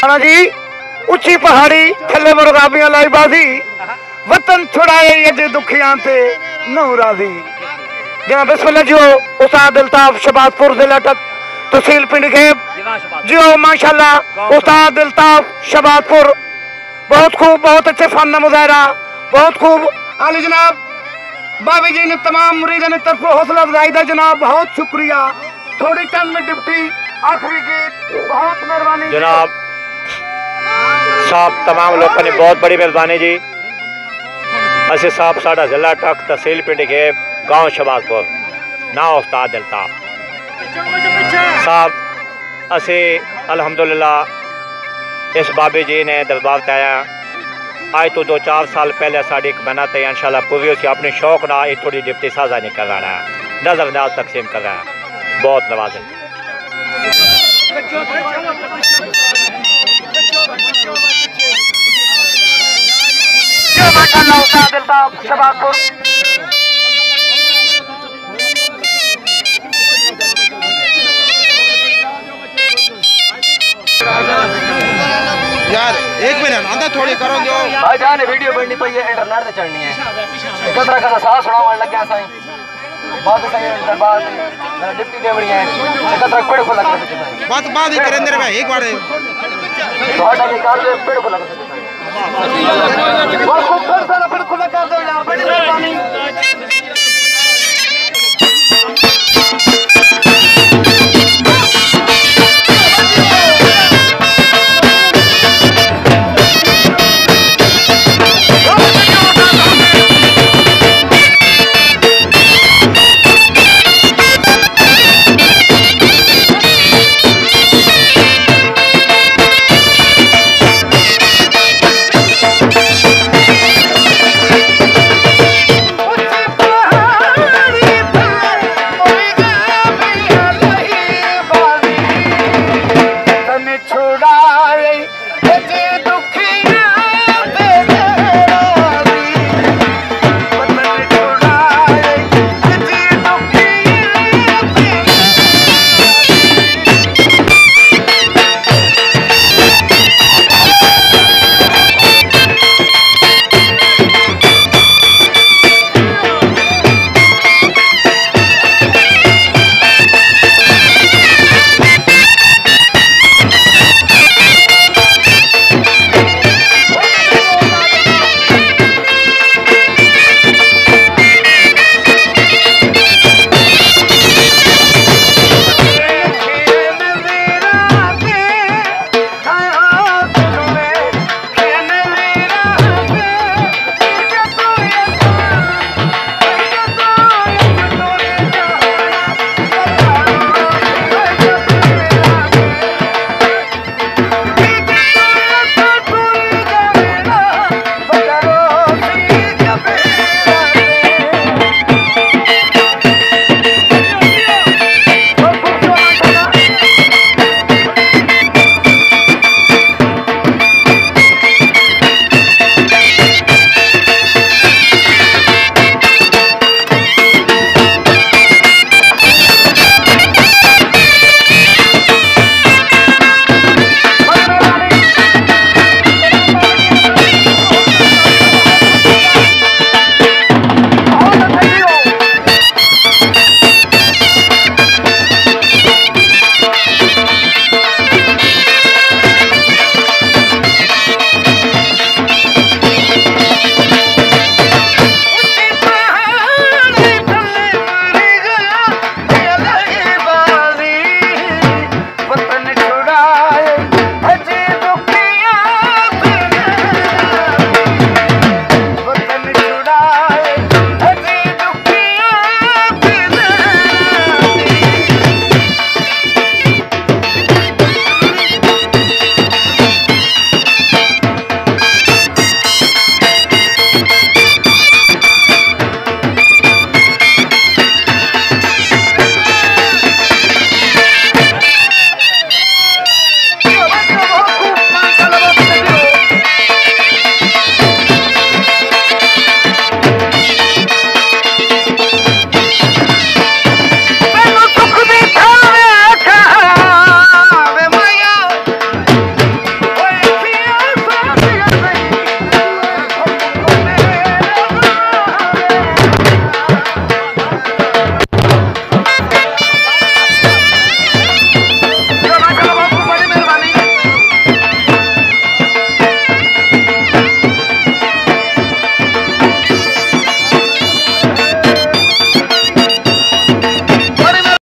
राणा जी उची पहाड़ी थले मुर्गाबियाँ लाई बाजी। वतन छुड़ाए अज दुखिया से नू राज़ी। जना बिस्मिल्लाह जी उस्ताद अल्ताफ शबादपुर जिला तक तहसील पिंड खेब। जियो, माशाल्लाह, उस्ताद अल्ताफ शबादपुर बहुत खूब, बहुत अच्छे फन मुजाहरा। बहुत खूब। आली जनाब, बाबे जी ने तमाम मुरीदों ने तरफ़ हौसला अफजाई का जनाब, बहुत शुक्रिया। थोड़ी चंद में डिप्टी आखिरी गीत, बहुत मेहरबानी। जनाब साहब, तमाम लोगों ने बहुत बड़ी मेहरबानी जी। अस साहब, साढ़ा जिला टक तहसील पिंड के गाँव शबाजपुर ना उस्ताद दिलता साहब, असी अलहमदुल्ला इस बाबे जी ने दरबार ताया आज तो दो चार साल पहले साड़ी एक मेहनत है इंशाल्लाह पूरी उसी अपने शौक ना एक थोड़ी डिप्टी साजा नहीं करा रहा है। नजरअंदाज तकसीम कर रहा है। बहुत नवाज़ यार एक मिनट अंदर थोड़ी करो जो भाई जाने वीडियो बननी पई है इंटरनेट पे चढ़नी है। इधर तरह का सा सास सुनावा लग गया साईं। बात सही है दरबार डिप्टी देवड़ी है। कतरा पेड़ को लग गया बात बात ही करेंद्र भाई एक बार। थोड़ा भी कर पेड़ को लग गया बस को बहुत खूब